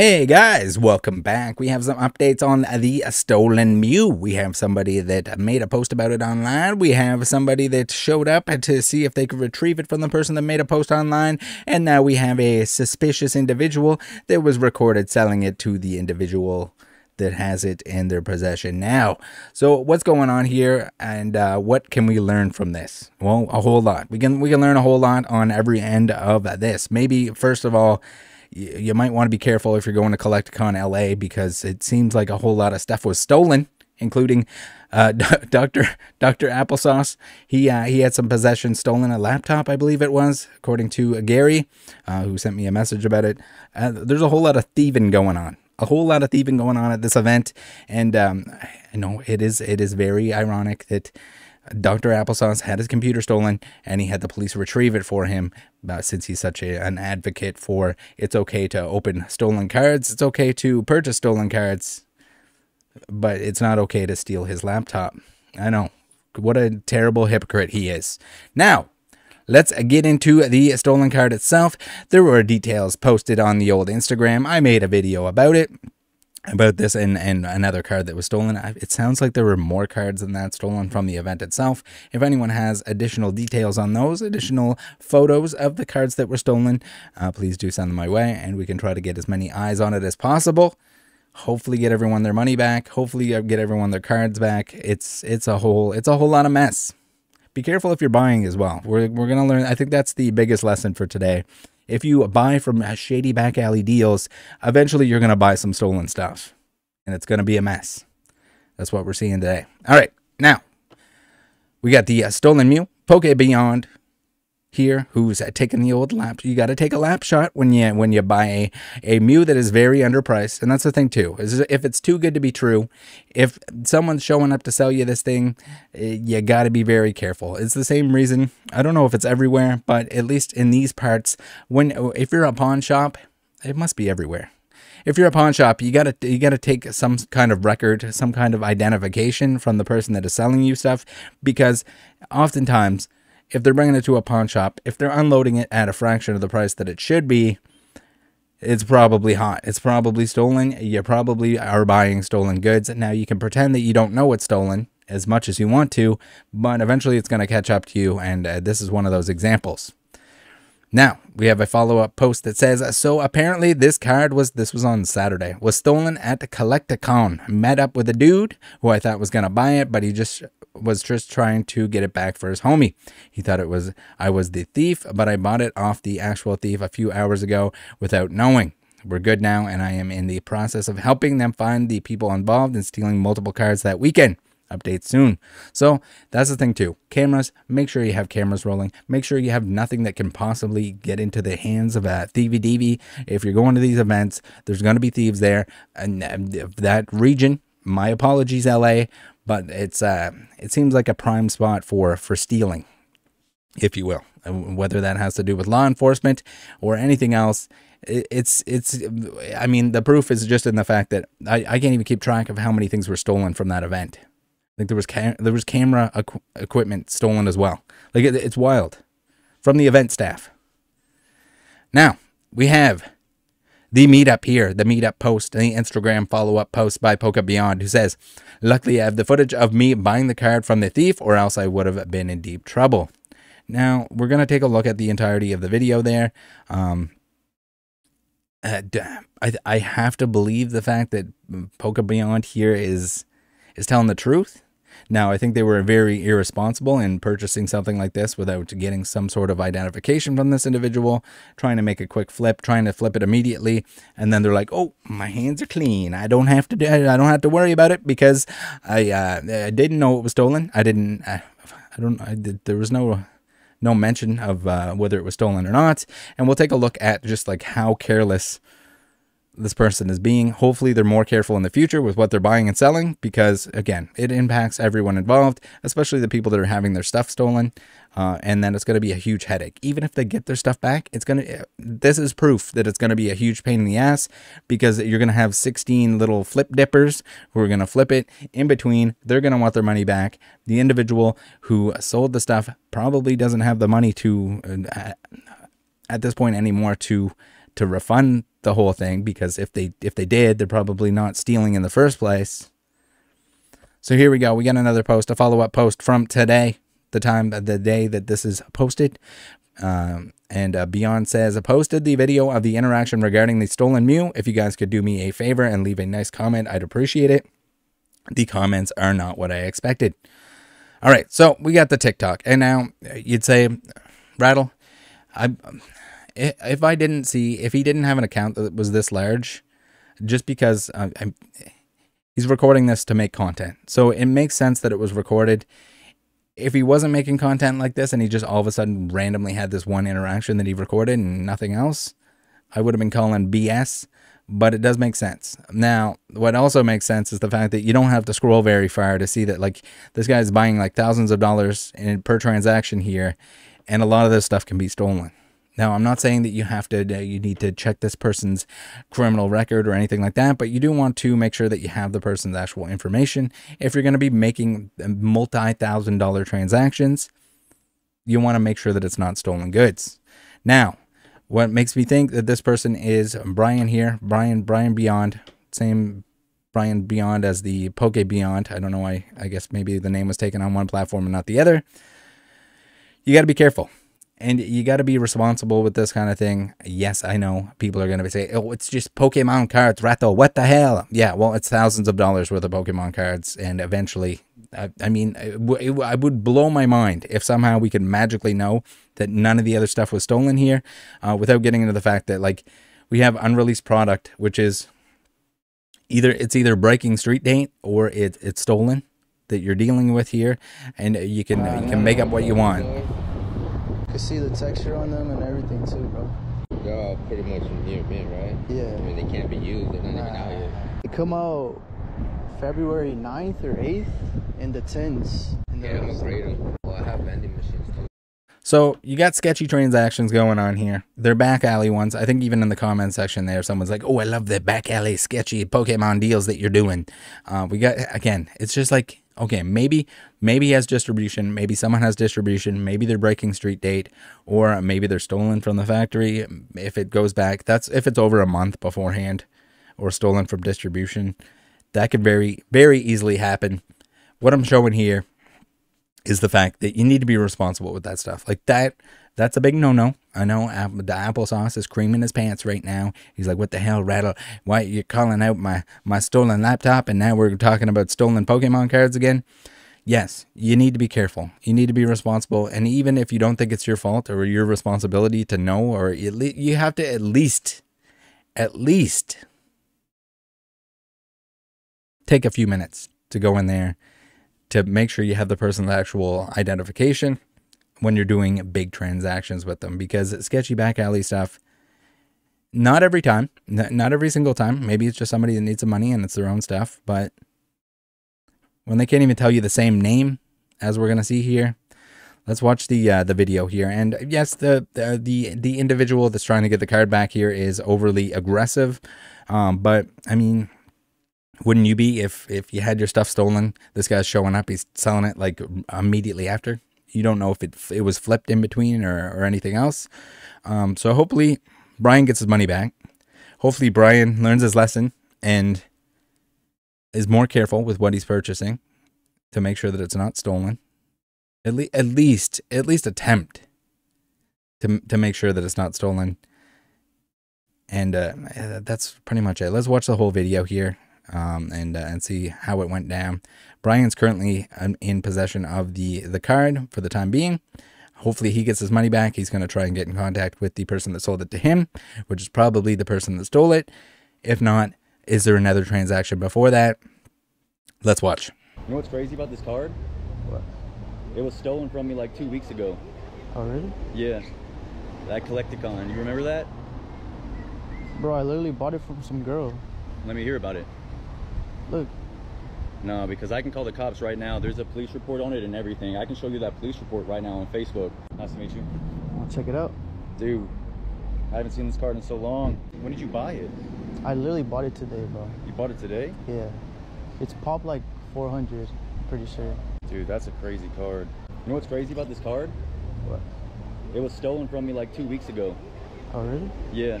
Hey guys, welcome back. We have some updates on the stolen Mew. We have somebody that made a post about it online. We have somebody that showed up to see if they could retrieve it from the person that made a post online. And now we have a suspicious individual that was recorded selling it to the individual that has it in their possession now. So what's going on here and uh, what can we learn from this? Well, a whole lot. We can we can learn a whole lot on every end of this. Maybe first of all, you might want to be careful if you're going to Collect-A-Con LA because it seems like a whole lot of stuff was stolen, including uh, Dr. Dr. Applesauce. He uh, he had some possessions stolen, a laptop, I believe it was, according to Gary, uh, who sent me a message about it. Uh, there's a whole lot of thieving going on. A whole lot of thieving going on at this event, and um, you know it is it is very ironic that Dr. Applesauce had his computer stolen and he had the police retrieve it for him uh, since he's such a, an advocate for it's okay to open stolen cards, it's okay to purchase stolen cards, but it's not okay to steal his laptop. I know. What a terrible hypocrite he is. Now, Let's get into the stolen card itself. There were details posted on the old Instagram. I made a video about it about this and, and another card that was stolen. It sounds like there were more cards than that stolen from the event itself. If anyone has additional details on those, additional photos of the cards that were stolen, uh, please do send them my way and we can try to get as many eyes on it as possible. Hopefully get everyone their money back. Hopefully get everyone their cards back. It's it's a whole it's a whole lot of mess. Be careful if you're buying as well. We're, we're going to learn. I think that's the biggest lesson for today if you buy from shady back alley deals, eventually you're going to buy some stolen stuff and it's going to be a mess. That's what we're seeing today. All right. Now, we got the uh, stolen Mew, Poke Beyond, here who's taking the old lap. You got to take a lap shot when you when you buy a, a Mew that is very underpriced, and that's the thing too. Is if it's too good to be true, if someone's showing up to sell you this thing, eh, you got to be very careful. It's the same reason. I don't know if it's everywhere, but at least in these parts, when if you're a pawn shop, it must be everywhere. If you're a pawn shop, you gotta you gotta take some kind of record, some kind of identification from the person that is selling you stuff, because oftentimes if they're bringing it to a pawn shop, if they're unloading it at a fraction of the price that it should be, it's probably hot. It's probably stolen. You probably are buying stolen goods. Now you can pretend that you don't know it's stolen as much as you want to, but eventually it's going to catch up to you. And uh, this is one of those examples. Now, we have a follow-up post that says, so apparently this card was, this was on Saturday, was stolen at Collect-A-Con. Met up with a dude who I thought was going to buy it, but he just was just trying to get it back for his homie. He thought it was, I was the thief, but I bought it off the actual thief a few hours ago without knowing. We're good now, and I am in the process of helping them find the people involved in stealing multiple cards that weekend update soon. So that's the thing too. Cameras, make sure you have cameras rolling. Make sure you have nothing that can possibly get into the hands of a thievy DV. If you're going to these events, there's going to be thieves there. And that region, my apologies, LA, but it's uh, it seems like a prime spot for for stealing, if you will. Whether that has to do with law enforcement or anything else, it's it's i mean the proof is just in the fact that I, I can't even keep track of how many things were stolen from that event think there was there was camera equ equipment stolen as well. Like it, it's wild from the event staff. Now we have the meetup here, the meetup post, the Instagram follow up post by Poke Beyond, who says, "Luckily, I have the footage of me buying the card from the thief, or else I would have been in deep trouble." Now we're gonna take a look at the entirety of the video there. Um, uh, I I have to believe the fact that Poke Beyond here is is telling the truth. Now, I think they were very irresponsible in purchasing something like this without getting some sort of identification from this individual, trying to make a quick flip, trying to flip it immediately, and then they're like, "Oh, my hands are clean. I don't have to. Do, I don't have to worry about it because I uh, I didn't know it was stolen. I didn't. I, I don't. I did, there was no." No mention of uh, whether it was stolen or not, and we'll take a look at just like how careless this person is being. Hopefully, they're more careful in the future with what they're buying and selling because, again, it impacts everyone involved, especially the people that are having their stuff stolen. Uh, and then it's going to be a huge headache. Even if they get their stuff back, it's going to, this is proof that it's going to be a huge pain in the ass because you're going to have 16 little flip dippers who are going to flip it in between. They're going to want their money back. The individual who sold the stuff probably doesn't have the money to, uh, at this point anymore, to to refund the whole thing because if they if they did, they're probably not stealing in the first place. So here we go. We got another post, a follow up post from today, the time, the day that this is posted. Um, and uh, Beyond says, I posted the video of the interaction regarding the stolen Mew. If you guys could do me a favor and leave a nice comment, I'd appreciate it. The comments are not what I expected. All right, so we got the TikTok, and now you'd say, Rattle, I, if I didn't see, if he didn't have an account that was this large, just because uh, I'm, he's recording this to make content, so it makes sense that it was recorded if he wasn't making content like this and he just all of a sudden randomly had this one interaction that he recorded and nothing else, I would have been calling BS. But it does make sense. Now, what also makes sense is the fact that you don't have to scroll very far to see that, like, this guy's buying like thousands of dollars in, per transaction here, and a lot of this stuff can be stolen. Now, I'm not saying that you have to, uh, you need to check this person's criminal record or anything like that, but you do want to make sure that you have the person's actual information. If you're going to be making uh, multi thousand dollar transactions, you want to make sure that it's not stolen goods. Now, what makes me think that this person is Brian here, Brian, Brian Beyond, same Brian Beyond as the Poke Beyond. I don't know why, I guess maybe the name was taken on one platform and not the other. You got to be careful and you got to be responsible with this kind of thing. Yes, I know people are going to be saying, "Oh, it's just Pokemon cards, Rattle. What the hell?" Yeah, well, it's thousands of dollars worth of Pokemon cards, and eventually, I, I mean, it, it, I would blow my mind if somehow we could magically know that none of the other stuff was stolen here, uh, without getting into the fact that like we have unreleased product, which is either it's either breaking street date or it, it's stolen that you're dealing with here, and you can you can make up what you want see the texture on them and everything too, bro. They're all pretty much near mint, right? Yeah. I mean, they can't be used. They're not nah. even out yet. They come out February 9th or 8th in the tins. In yeah, I'm gonna them. Well, I have vending machines too. So you got sketchy transactions going on here. They're back alley ones. I think even in the comment section there, someone's like, "Oh, I love the back alley sketchy Pokemon deals that you're doing." Uh, we got again. It's just like okay, maybe maybe he has distribution, maybe someone has distribution, maybe they're breaking street date, or maybe they're stolen from the factory. If it goes back, that's if it's over a month beforehand, or stolen from distribution, that could very very easily happen. What I'm showing here is the fact that you need to be responsible with that stuff. Like that, that's a big no-no. I know the applesauce is creaming his pants right now. He's like, "What the hell, rattle? Why you calling out my my stolen laptop?" And now we're talking about stolen Pokemon cards again. Yes, you need to be careful. You need to be responsible, and even if you don't think it's your fault or your responsibility to know, or you have to at least, at least, take a few minutes to go in there to make sure you have the person's actual identification when you're doing big transactions with them because sketchy back alley stuff not every time not every single time maybe it's just somebody that needs some money and it's their own stuff but when they can't even tell you the same name as we're going to see here let's watch the uh, the video here and yes the, the the the individual that's trying to get the card back here is overly aggressive um, but i mean wouldn't you be if if you had your stuff stolen? This guy's showing up. He's selling it like immediately after. You don't know if it it was flipped in between or or anything else. Um, so hopefully Brian gets his money back. Hopefully Brian learns his lesson and is more careful with what he's purchasing to make sure that it's not stolen. At, le- at least at least attempt to to make sure that it's not stolen. And uh, that's pretty much it. Let's watch the whole video here um, and uh, and see how it went down. Brian's currently um, in possession of the the card for the time being. Hopefully, he gets his money back. He's going to try and get in contact with the person that sold it to him, which is probably the person that stole it. If not, is there another transaction before that? Let's watch. You know what's crazy about this card? What? It was stolen from me like two weeks ago. Oh, really? Yeah. That Collect-A-Con. You remember that? Bro, I literally bought it from some girl. Let me hear about it. Look. No, because I can call the cops right now. There's a police report on it and everything. I can show you that police report right now on Facebook. Nice to meet you. I'll check it out. Dude, I haven't seen this card in so long. When did you buy it? I literally bought it today, bro. You bought it today? Yeah. It's popped like 400, I'm pretty sure. Dude, that's a crazy card. You know what's crazy about this card? What? It was stolen from me like two weeks ago. Oh, really? Yeah.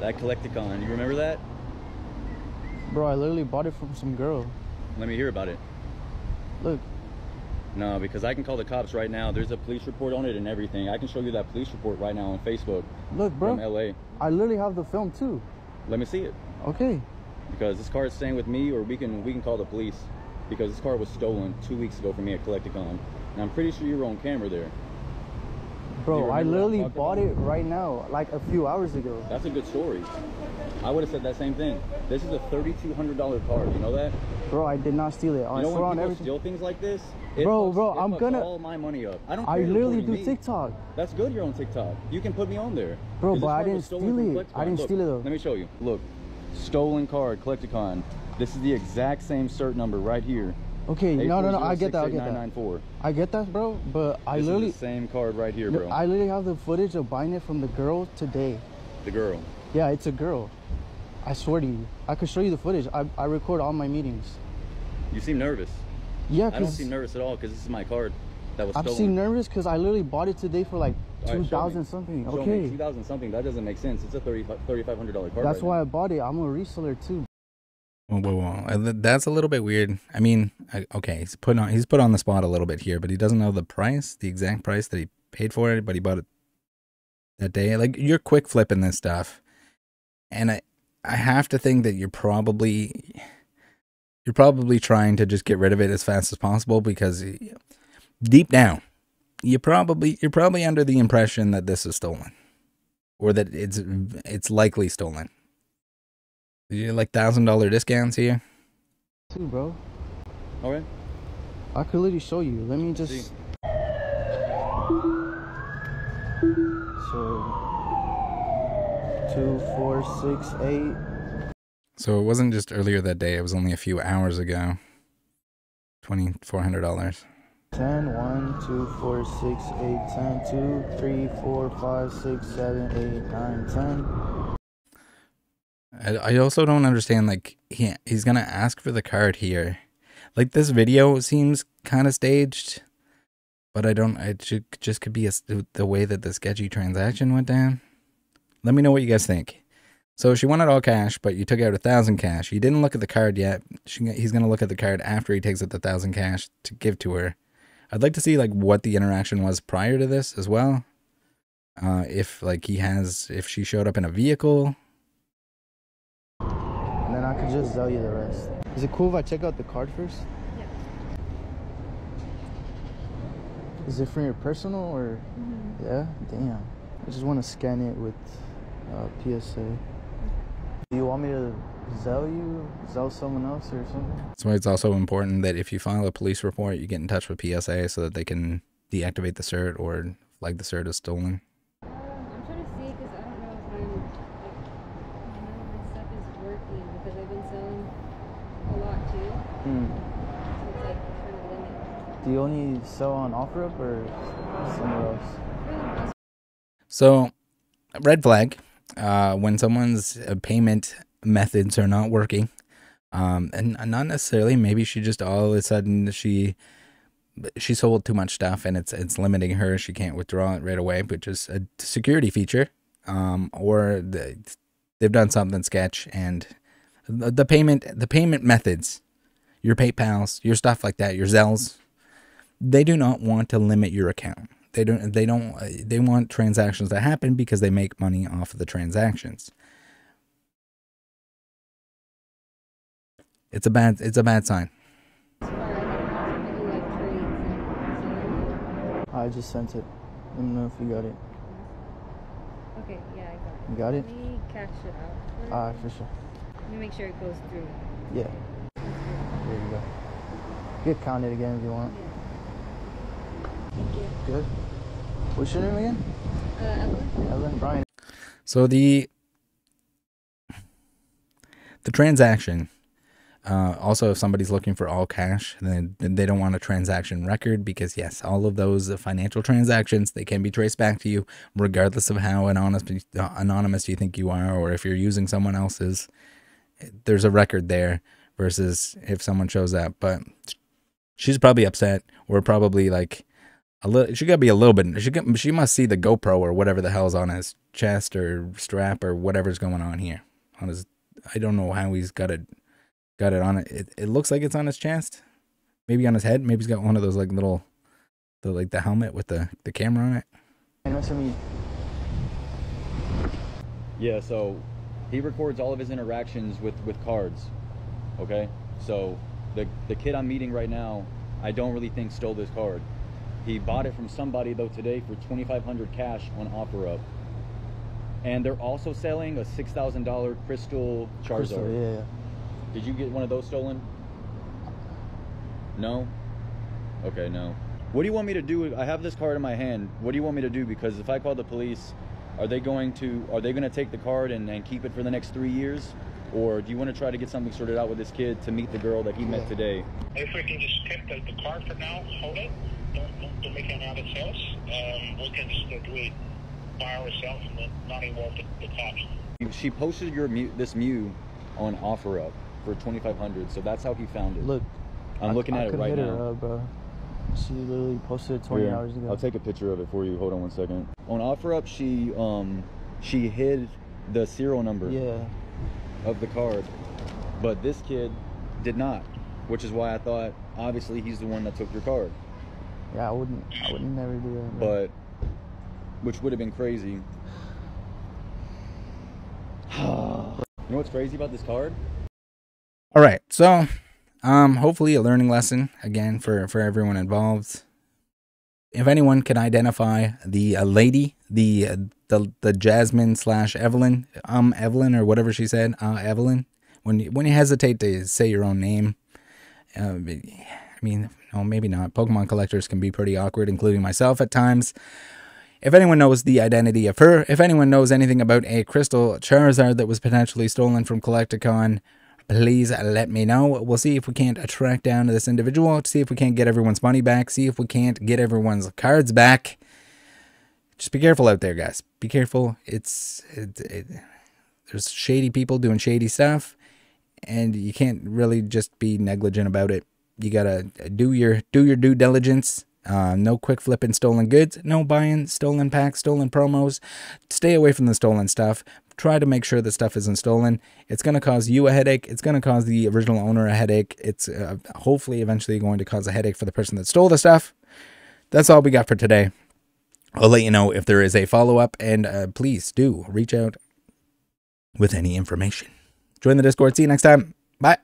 That Collect-A-Con. You remember that? Bro, I literally bought it from some girl. Let me hear about it. Look, No, because I can call the cops right now. There's a police report on it and everything. I can show you that police report right now on Facebook look, from bro. LA. I literally have the film too. Let me see it. Okay. Because this car is staying with me, or we can we can call the police. Because this car was stolen two weeks ago from me at Collect-A-Con, and I'm pretty sure you were on camera there. Bro, I remember what I'm literally bought it right now, like a few hours ago. That's a good story. I would have said that same thing. This is a thirty-two hundred dollar car. You know that? Bro, I did not steal it. I you know swear when on people everything. steal things like this, Bro, fucks- bro, I'm gonna- all my money up. I don't. I literally do me. TikTok. That's good. You're on TikTok. You can put me on there. Bro, but I didn't steal it. I didn't Look, steal it, though. Let me show you. Look, stolen card, Collect-A-Con. This is the exact same cert number right here. Okay, no, no, no, I get that, I get that. 840689994. I get that, bro, but I This literally, is the same card right here, bro. I literally have the footage of buying it from the girl today. the girl. Yeah, it's a girl. I swear to you. I could show you the footage. I, I record all my meetings. You seem nervous. Yeah, I don't seem nervous at all because this is my card that was I'm stolen. seem nervous because I literally bought it today for like All right, show me. 2000 something. Show Okay. 2000 something. That doesn't make sense. It's a 30 $3,500 card. That's right why now. I bought it. I'm a reseller too. Whoa, whoa, whoa. That's a little bit weird. I mean, I, okay, he's put on he's put on the spot a little bit here, but he doesn't know the price, the exact price that he paid for it, but he bought it that day. Like you're quick flipping this stuff, and I I have to think that you're probably you're probably trying to just get rid of it as fast as possible because deep down you probably you're probably under the impression that this is stolen or that it's it's likely stolen. You like thousand dollar discounts here? Too, bro. All right. I could literally show you. Let me just. See. So. Two, four, six, eight. So it wasn't just earlier that day, it was only a few hours ago. Twenty four hundred dollars. 10, 1, 2, 4, 6, 8, 10, 2, 3, 4, 5, 6, 7, 8, 9, 10. I, I also don't understand like he he's gonna ask for the card here. Like this video seems kind of staged, but I don't. It should, just could be a, the way that the sketchy transaction went down. Let me know what you guys think. So she wanted all cash, but you took out a thousand cash. You didn't look at the card yet. She, he's gonna look at the card after he takes out the thousand cash to give to her. I'd like to see like what the interaction was prior to this as well. Uh, if like he has, if she showed up in a vehicle, And then I could just tell you the rest. Is it cool if I check out the card first? Yeah. Is it for your personal or? Yeah? Damn. I just want to scan it with uh, PSA. Do you want me to Zelle you? Zelle someone else or something? That's why it's also important that if you file a police report, you get in touch with PSA so that they can deactivate the cert or flag the cert as stolen. Um, I'm trying to see because I don't know if I'm like none of my stuff is working because I've been selling a lot too. Hmm. So it's like trying to limit. Do you only sell on OfferUp or somewhere else? For the most So, red flag uh, when someone's uh, payment methods are not working, um, and not necessarily. Maybe she just all of a sudden she she sold too much stuff and it's it's limiting her. She can't withdraw it right away, which is a security feature. Um, or the, they've done something sketch and the, the payment the payment methods, your PayPal's, your stuff like that, your Zelles, they do not want to limit your account. They don't. They don't. uh, They want transactions to happen because they make money off of the transactions. It's a bad. It's a bad sign. I can also do like trades and I just sent it. Let me know if you got it. Okay, yeah, I got it. You got it? Let me cash it out. First. Alright, for sure. Let me make sure it goes through. Yeah. There you go. You can count it again if you want. Thank you. Good. What's your name again? Uh, Evelyn? Evan Brian. So the the transaction. Uh, also, if somebody's looking for all cash, then then they don't want a transaction record because yes, all of those financial transactions they can be traced back to you, regardless of how anonymous uh, anonymous you think you are, or if you're using someone else's. There's a record there versus if someone shows up. But she's probably upset or probably like a little. She got to be a little bit. She got, she must see the GoPro or whatever the hell's on his chest or strap or whatever's going on here on his. I don't know how he's got it. Got it on it. It, it looks like it's on his chest. Maybe on his head. Maybe he's got one of those like little, the like the helmet with the the camera on it. Nice to meet you. Yeah, so he records all of his interactions with with cards. Okay? So the the kid I'm meeting right now, I don't really think stole this card. He bought it from somebody though today for 2500 cash on OfferUp. And they're also selling a $6,000 crystal Charizard. Crystal, yeah, yeah. Did you get one of those stolen? No? Okay, no. What do you want me to do? I have this card in my hand. What do you want me to do? Because if I call the police, are they going to are they going to take the card and, and keep it for the next three years? Or do you want to try to get something sorted out with this kid to meet the girl that he met today? If we can just keep the, the card for now, hold it. Don't, don't, don't make any other sales. Um, we can just uh, do it by ourselves and then not involve the, the cops. She posted your Mew, this Mew on OfferUp for 2500 so that's how he found it. Look, I'm I- looking I at it right hit now. Her up, bro. She literally posted it 20 Here, hours ago. I'll take a picture of it for you. Hold on one second. On OfferUp, she um she hid the serial number yeah. of the card, but this kid did not, which is why I thought obviously he's the one that took your card. Yeah, I wouldn't. I would never do that. bro. But which would have been crazy. you know what's crazy about this card? All right. So, um, hopefully a learning lesson again for for everyone involved. If anyone can identify the uh, lady, the uh, the the Jasmine slash Evelyn, um Evelyn or whatever she said, uh Evelyn, when you, when you hesitate to say your own name, uh, I mean, no, maybe not. Pokemon collectors can be pretty awkward, including myself at times. If anyone knows the identity of her, if anyone knows anything about a crystal Charizard that was potentially stolen from Collect-A-Con, please let me know. We'll see if we can't track down this individual, see if we can't get everyone's money back, see if we can't get everyone's cards back. Just be careful out there, guys. Be careful. It's it, it, there's shady people doing shady stuff, and you can't really just be negligent about it. You gotta do your do your due diligence. Uh, no quick flipping stolen goods. No buying stolen packs, stolen promos. Stay away from the stolen stuff. Try to make sure the stuff isn't stolen. It's going to cause you a headache. It's going to cause the original owner a headache. It's uh, hopefully eventually going to cause a headache for the person that stole the stuff. That's all we got for today. I'll let you know if there is a follow up, and uh, please do reach out with any information. Join the Discord. See you next time. Bye.